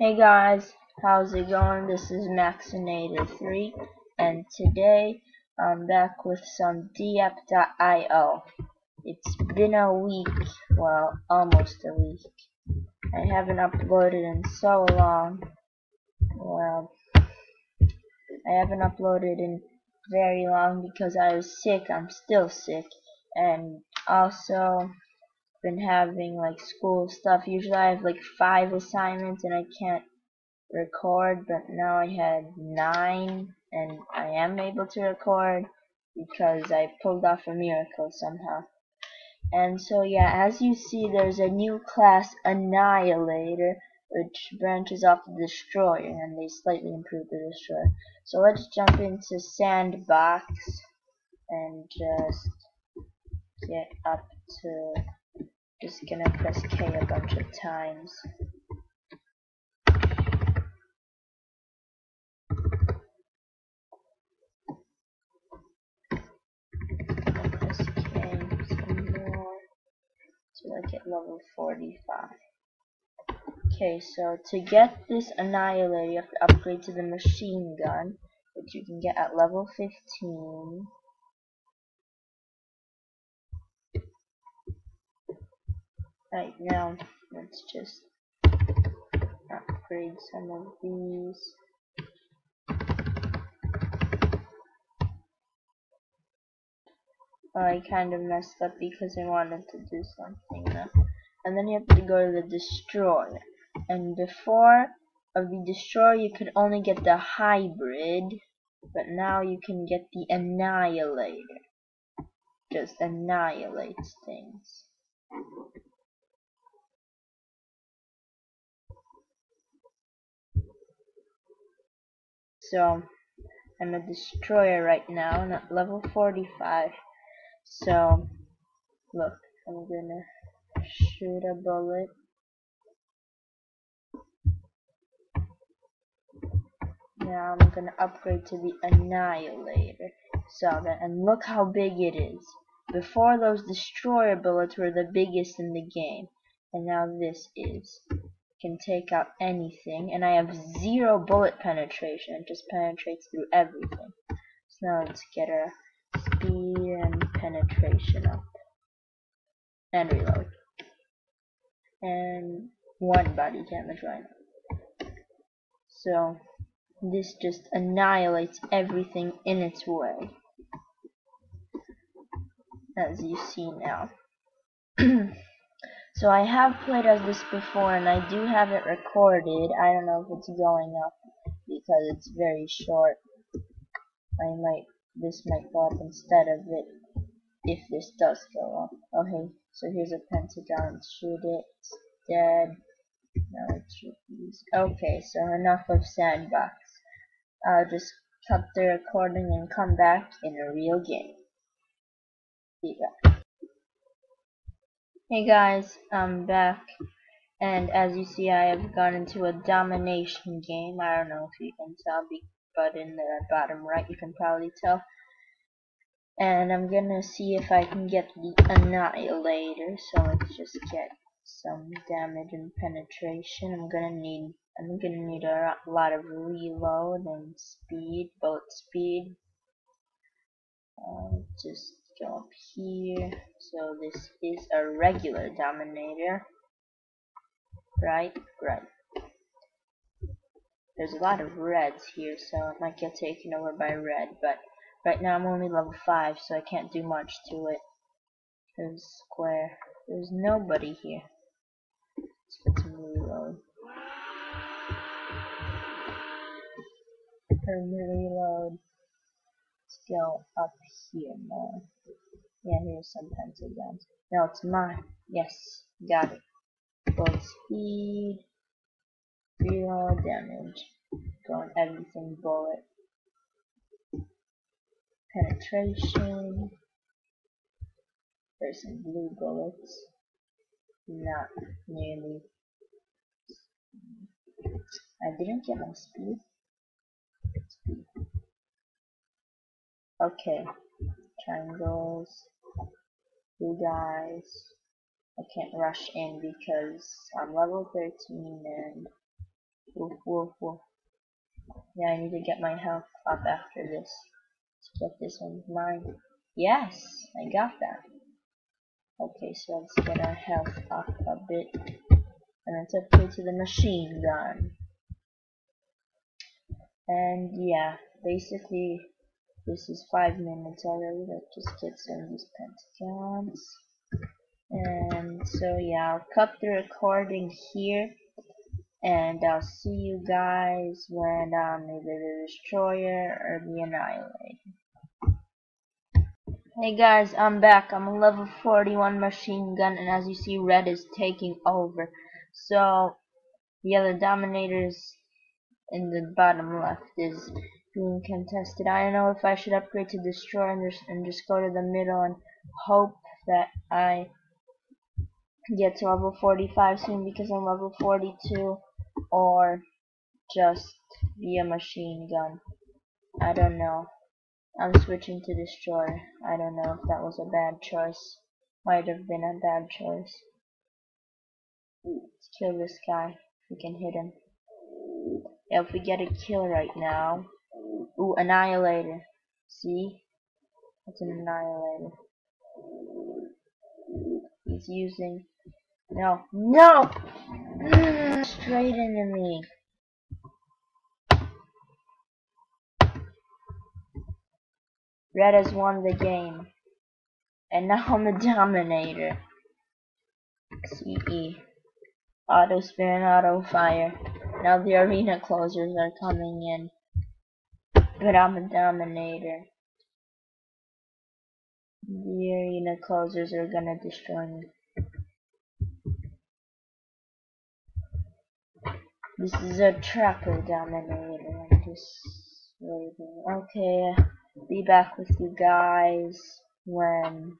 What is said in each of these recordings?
Hey guys, how's it going? This is MaxOnator3 and today I'm back with some diep.io. It's been a week, well, almost a week. I haven't uploaded in so long. Well, I haven't uploaded in very long because I was sick. I'm still sick. And also, been having like school stuff. Usually I have like five assignments and I can't record, but now I had nine and I am able to record because I pulled off a miracle somehow. And so yeah, as you see there's a new class Annihilator which branches off the Destroyer and they slightly improved the Destroyer. So let's jump into Sandbox and just get up to just gonna press K a bunch of times. Press K some more I get level 45. Okay, so to get this Annihilator, you have to upgrade to the machine gun, which you can get at level 15. Right now, let's just upgrade some of these. Oh, I kind of messed up because I wanted to do something. And then you have to go to the destroyer. And before of the destroyer you could only get the hybrid, but now you can get the annihilator. Just annihilates things. So I'm a destroyer right now, and at level 45. So look, I'm gonna shoot a bullet. Now I'm gonna upgrade to the Annihilator. So that, and look how big it is. Before those destroyer bullets were the biggest in the game, and now this is can take out anything and I have zero bullet penetration it just penetrates through everything. So now let's get our speed and penetration up. And reload. And one body damage right now. So this just annihilates everything in its way. As you see now So I have played as this before and I do have it recorded. I don't know if it's going up because it's very short. I might this might go up instead of it if this does go up. Okay, so here's a pentagon. Shoot it. It's dead. Now let's shoot these. Okay, so enough of sandbox. I'll just cut the recording and come back in a real game. See guys. Hey guys, I'm back, and as you see I have gone into a domination game, I don't know if you can tell, but in the bottom right you can probably tell, and I'm gonna see if I can get the Annihilator, so let's just get some damage and penetration, I'm gonna need, I'm gonna need a lot of reload and speed, bullet speed, uh, just up here so this is a regular dominator right? Right. There's a lot of reds here so it might get taken over by red but right now I'm only level 5 so I can't do much to it. There's square. There's nobody here. Let's get some reload reload let's up here more yeah, here's some pentagons. No, it's mine. Yes, got it. Full speed, reload damage, going everything bullet, penetration. There's some blue bullets. Not nearly. I didn't get my speed. Speed. Okay. Triangles blue guys, I can't rush in because I'm level 13 and woof woof woof. Yeah, I need to get my health up after this. Let's get this one mine. Yes, I got that. Okay, so let's get our health up a bit. And let's upgrade to the machine gun. And yeah, basically this is five minutes already. Let's just get some of these pentagons. And so yeah, I'll cut the recording here. And I'll see you guys when I'm either the destroyer or the annihilator. Hey guys, I'm back. I'm a level 41 machine gun, and as you see, red is taking over. So, yeah, the dominators in the bottom left is being contested. I don't know if I should upgrade to destroy and just, and just go to the middle and hope that I get to level 45 soon because I'm level 42 or just be a machine gun. I don't know. I'm switching to destroy. I don't know if that was a bad choice. Might have been a bad choice. Let's kill this guy. We can hit him. Yeah, if we get a kill right now. Ooh, annihilator. See? That's an annihilator. He's using no. No! Straight into me. Red has won the game. And now I'm the dominator. CE. Auto spin, auto fire. Now the arena closers are coming in. But I'm a dominator. The arena closers are gonna destroy me. This is a tracker dominator. I'm just waiting. Okay, be back with you guys when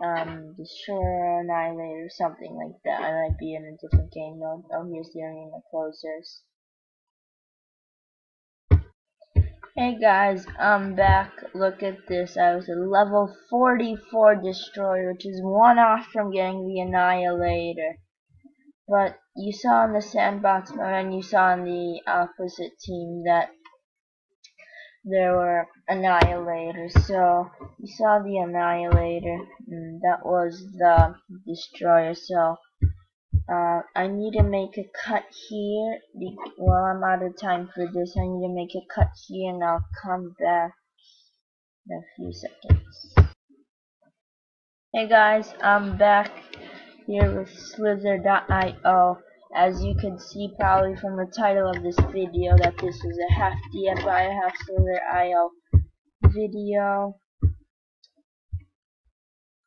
um destroy annihilator something like that. I might be in a different game mode. Oh here's the arena closers. Hey guys, I'm back. Look at this. I was a level 44 destroyer, which is one off from getting the annihilator. But you saw in the sandbox mode and you saw in the opposite team that there were annihilators. So you saw the annihilator, and that was the destroyer. So uh, I need to make a cut here. While I'm out of time for this, I need to make a cut here, and I'll come back in a few seconds. Hey guys, I'm back here with Slither.io. As you can see probably from the title of this video that this is a half DFI, half Slither.io video.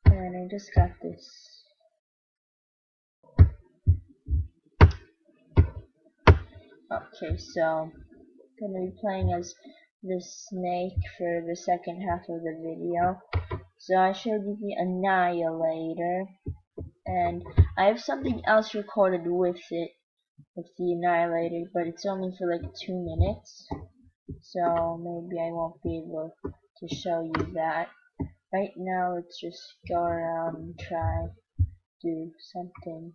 And I just got this. Okay, so I'm gonna be playing as the snake for the second half of the video. So I showed you the Annihilator and I have something else recorded with it with the annihilator but it's only for like two minutes. So maybe I won't be able to show you that. Right now let's just go around and try do something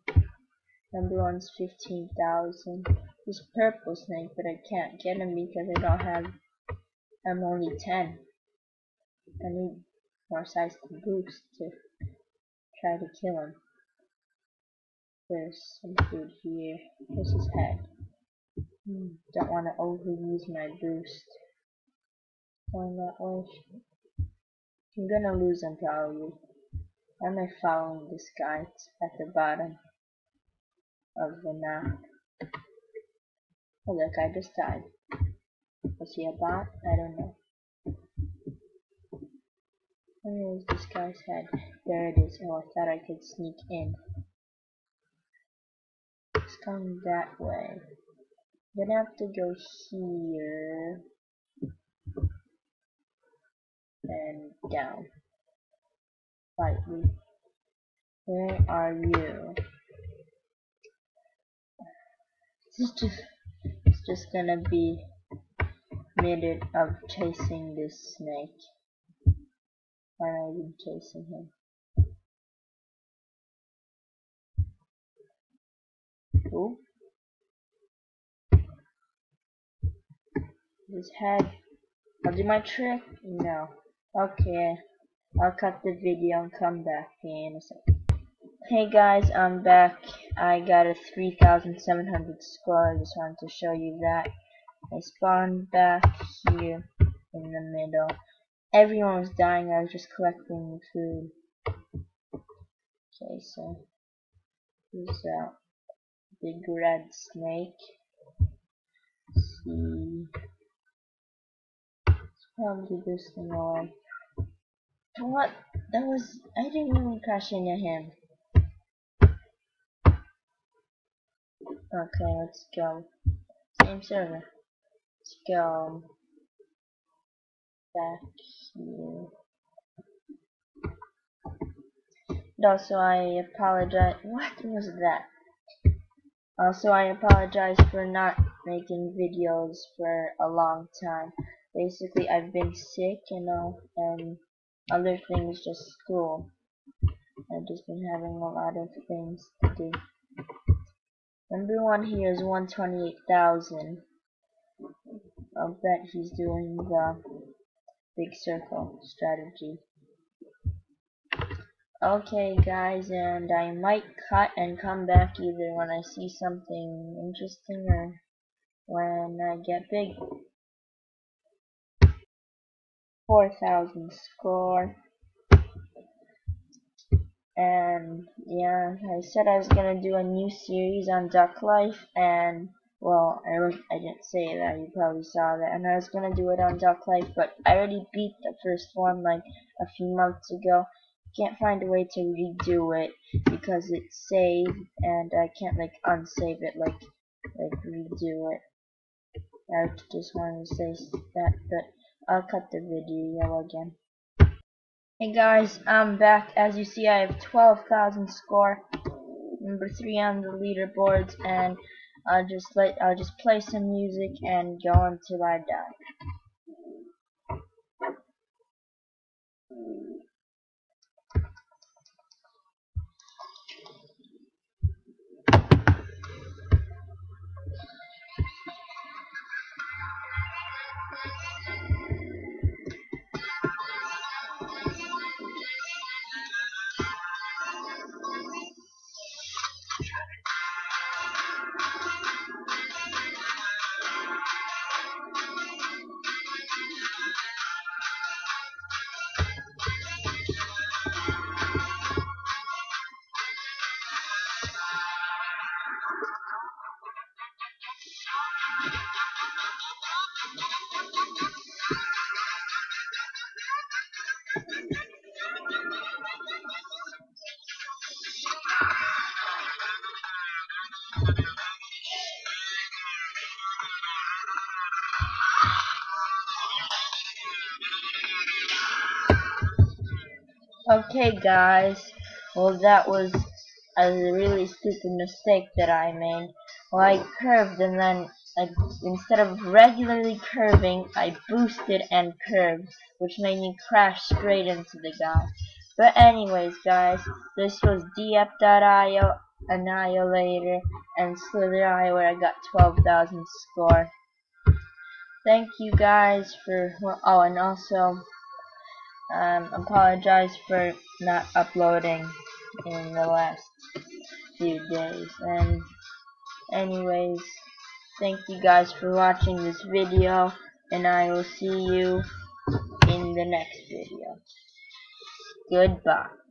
number one's 15,000 this purple snake but I can't get him because I don't have I'm only 10 I need more size to boost to try to kill him there's some food here. Here's his head. Hmm, don't want to overuse my boost. Going that way. I'm gonna lose him probably. Why am I following this guy at the bottom of the map? Oh look, I just died. Was he a bot? I don't know. Where is this guy's head? There it is. Oh, I thought I could sneak in come that way. Then I have to go here and down slightly. Where are you? It's just it's just gonna be a minute of chasing this snake. Why am I even chasing him? Cool. His head. I'll do my trick? No. Okay. I'll cut the video and come back in a second. Hey guys, I'm back I got a 3,700 score. I just wanted to show you that. I spawned back here in the middle. Everyone was dying. I was just collecting food. Okay, so here's a big red snake. Let's see. Let's probably this thing away. What? That was. I didn't even crash into him. Okay, let's go. Same server. Let's go back here. And also, I apologize. What was that? Oh, also, I apologize for not making videos for a long time. Basically, I've been sick, you know, and other things, just school. I've just been having a lot of things to do. Number one here is 128,000. I'll bet he's doing the big circle strategy. Okay guys, and I might cut and come back either when I see something interesting or when I get big. 4,000 score and yeah, I said I was gonna do a new series on Duck Life, and well, I I didn't say that. You probably saw that, and I was gonna do it on Duck Life, but I already beat the first one like a few months ago. Can't find a way to redo it because it's saved, and I can't like unsave it like like redo it. I just wanted to say that, but I'll cut the video again. Hey guys, I'm back. As you see, I have 12,000 score, number three on the leaderboards, and I'll just let I'll just play some music and go until I die. Okay guys, well that was a really stupid mistake that I made. Well I curved and then I, instead of regularly curving, I boosted and curved, which made me crash straight into the guy. But anyways guys, this was Diep.io, Annihilator, and Slither.io where I got 12,000 score. Thank you guys for, oh and also um, apologize for not uploading in the last few days. And anyways thank you guys for watching this video and I will see you in the next video. Goodbye